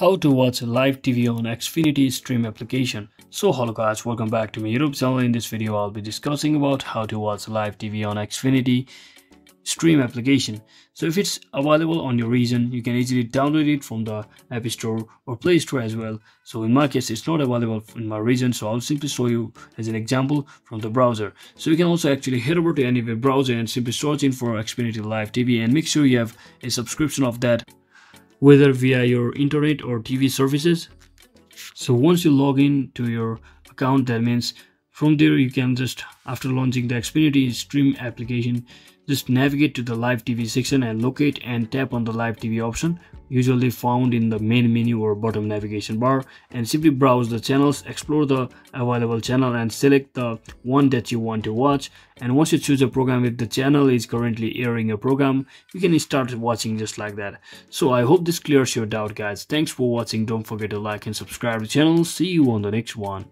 how to watch live TV on Xfinity stream application. So hello guys, welcome back to my YouTube channel. In this video, I'll be discussing about how to watch live TV on Xfinity stream application. So if it's available on your region, you can easily download it from the App Store or Play Store as well. So in my case, it's not available in my region, so I'll simply show you as an example from the browser. So you can also actually head over to any web browser and simply search in for Xfinity Live TV and make sure you have a subscription of that whether via your internet or TV services. So once you log in to your account, that means from there you can just after launching the Xfinity stream application, just navigate to the live TV section and locate and tap on the live TV option usually found in the main menu or bottom navigation bar and simply browse the channels explore the available channel and select the one that you want to watch. And once you choose a program if the channel is currently airing a program you can start watching just like that. So i hope this clears your doubt guys. Thanks for watching. Don't forget to like and subscribe to the channel. See you on the next one